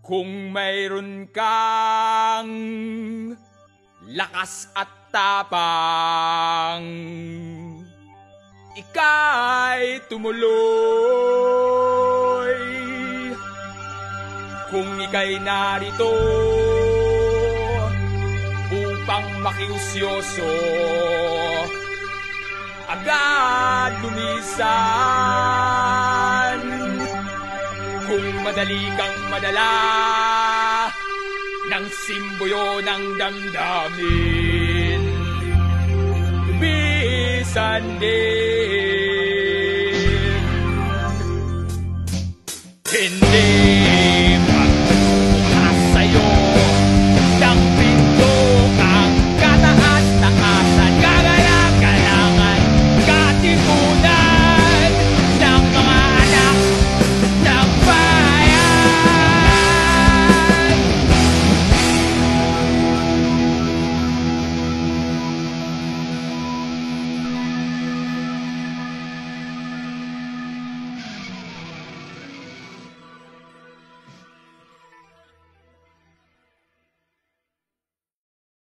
Kung mayroon kang lakas at tapang, ika'y tumuloy. Kung ika'y narito upang makiusyoso, agad lumisan kung madali kang madala ng simbuyo ng damdamin. Bisan din. Hindi.